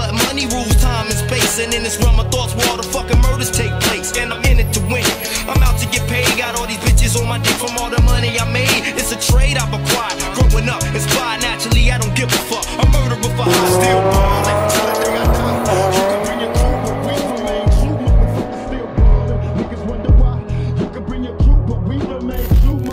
but money rules time and space. And in this realm of thoughts where all the fucking murders take place. And I'm in it to win. I'm out to get paid. Got all these bitches on my dick from all the money I made. It's a trade I've acquired. Growing up, inspired naturally. I don't give a fuck. I murder if I still ballin'. You can bring your crew, but we remain human.